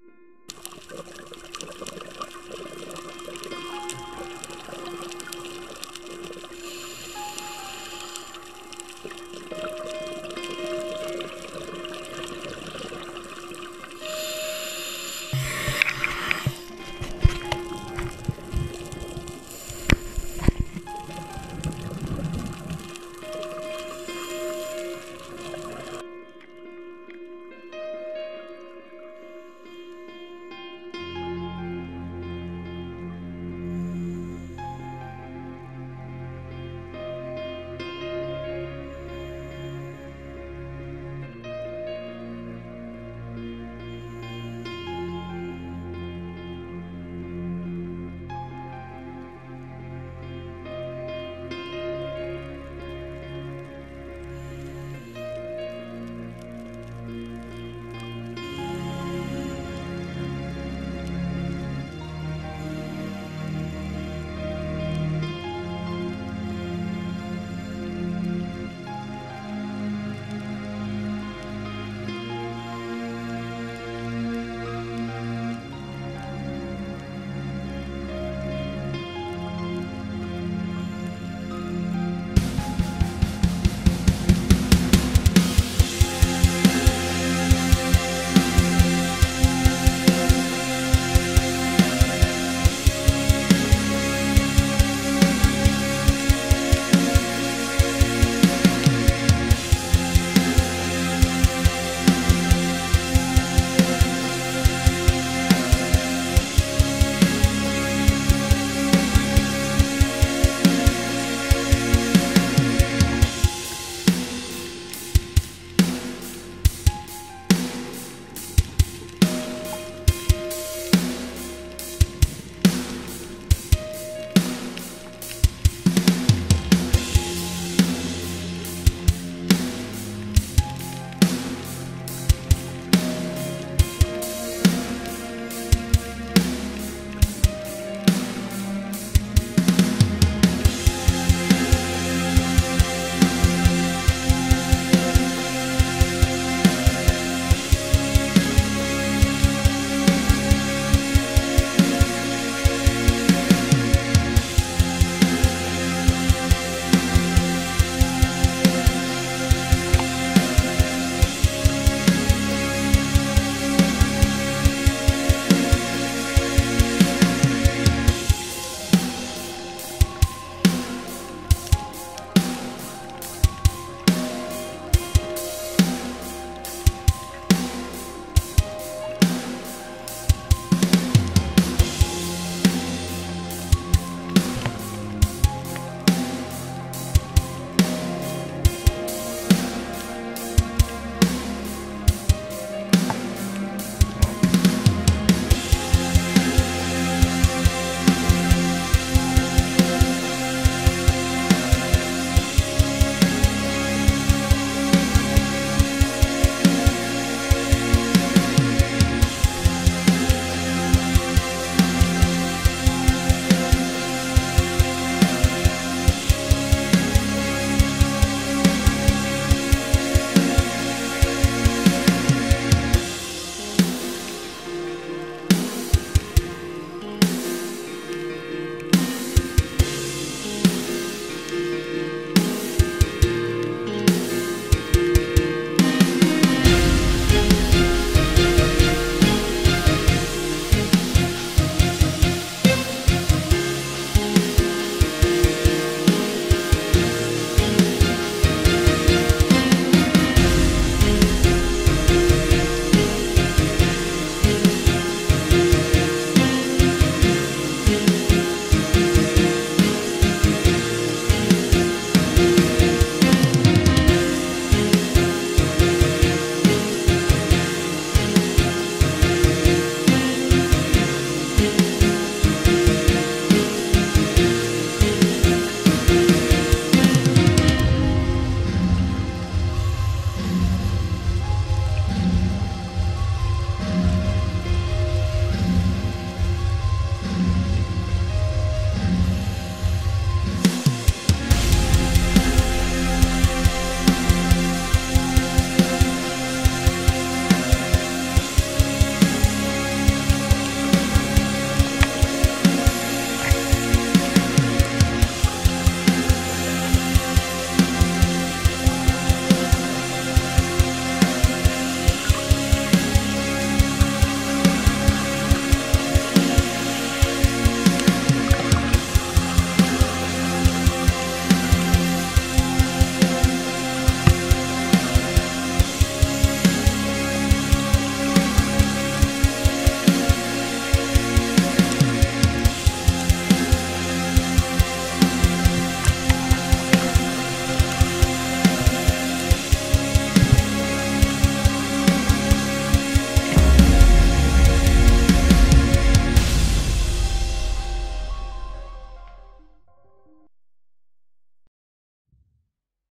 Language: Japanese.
あ!